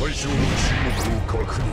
対象の沈黙を確認。